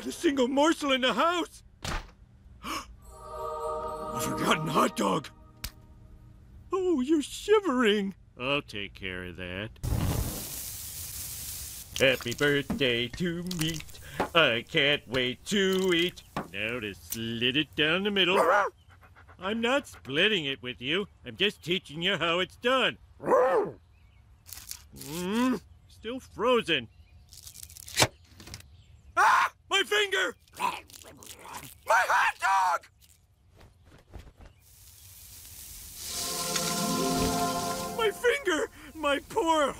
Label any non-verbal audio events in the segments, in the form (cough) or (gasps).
Not a single morsel in the house. (gasps) A forgotten hot dog. Oh, you're shivering. I'll take care of that. Happy birthday to meat. I can't wait to eat. Now to slit it down the middle. (laughs) I'm not splitting it with you. I'm just teaching you how it's done. (laughs) Mm, still frozen. My finger! My hot dog! My finger! My poor,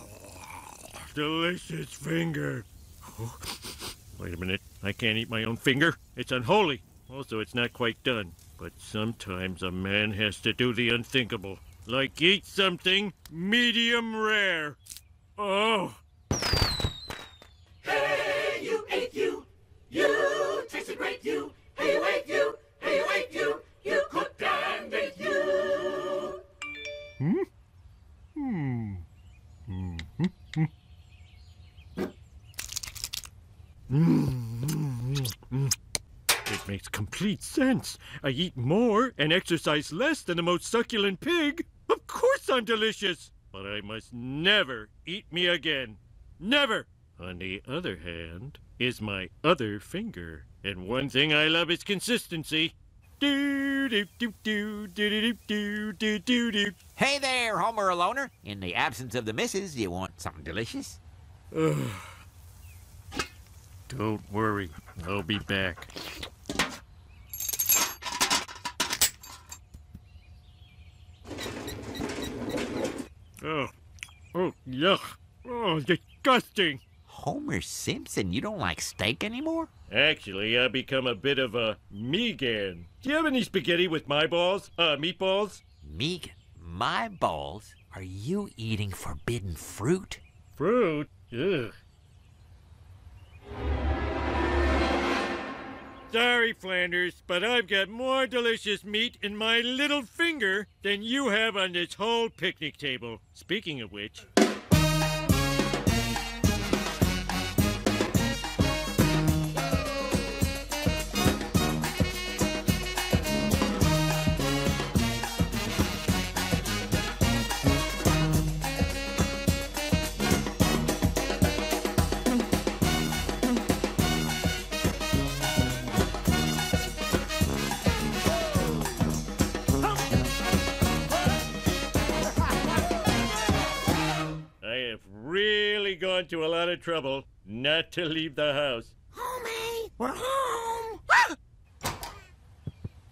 delicious finger. Oh, wait a minute. I can't eat my own finger. It's unholy. Also, it's not quite done. But sometimes a man has to do the unthinkable. Like eat something medium rare. Oh. Hey, It makes complete sense. I eat more and exercise less than the most succulent pig. Of course I'm delicious. But I must never eat me again. Never. On the other hand, is my other finger. And one thing I love is consistency. Hey there, Homer Aloner. In the absence of the missus, you want something delicious? Don't worry, I'll be back. Oh, oh, yuck. Oh, disgusting. Homer Simpson, you don't like steak anymore? Actually, I've become a bit of a megan. Do you have any spaghetti with my balls? Uh, meatballs? Megan, my balls. Are you eating forbidden fruit? Fruit? Ugh. Sorry, Flanders, but I've got more delicious meat in my little finger than you have on this whole picnic table. Speaking of which. Really gone to a lot of trouble not to leave the house. Homie, we're home. (gasps)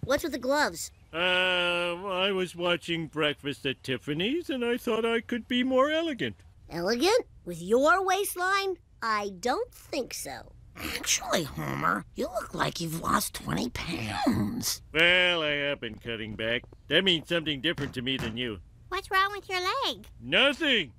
What's with the gloves? Uh, I was watching Breakfast at Tiffany's and I thought I could be more elegant. Elegant? With your waistline? I don't think so. Actually, Homer, you look like you've lost 20 pounds. Well, I have been cutting back. That means something different to me than you. What's wrong with your leg? Nothing!